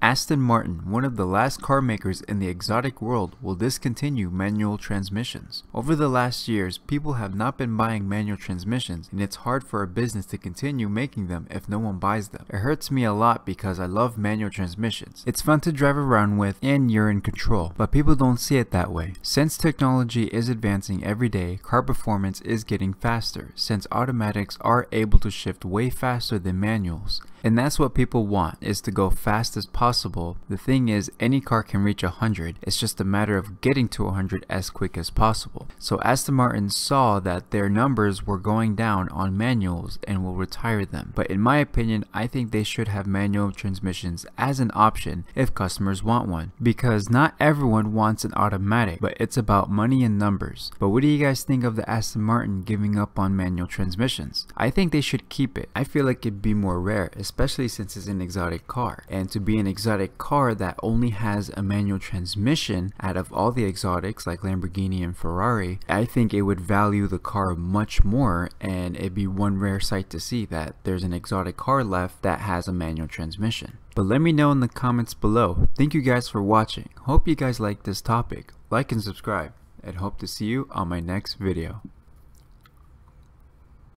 Aston Martin, one of the last car makers in the exotic world, will discontinue manual transmissions. Over the last years, people have not been buying manual transmissions and it's hard for a business to continue making them if no one buys them. It hurts me a lot because I love manual transmissions. It's fun to drive around with and you're in control, but people don't see it that way. Since technology is advancing every day, car performance is getting faster since automatics are able to shift way faster than manuals. And that's what people want, is to go fast as possible. The thing is, any car can reach 100, it's just a matter of getting to 100 as quick as possible. So Aston Martin saw that their numbers were going down on manuals and will retire them. But in my opinion, I think they should have manual transmissions as an option if customers want one. Because not everyone wants an automatic, but it's about money and numbers. But what do you guys think of the Aston Martin giving up on manual transmissions? I think they should keep it. I feel like it'd be more rare, especially since it's an exotic car. And to be an exotic car that only has a manual transmission out of all the exotics like Lamborghini and Ferrari, I think it would value the car much more and it'd be one rare sight to see that there's an exotic car left that has a manual transmission. But let me know in the comments below. Thank you guys for watching. Hope you guys like this topic. Like and subscribe and hope to see you on my next video.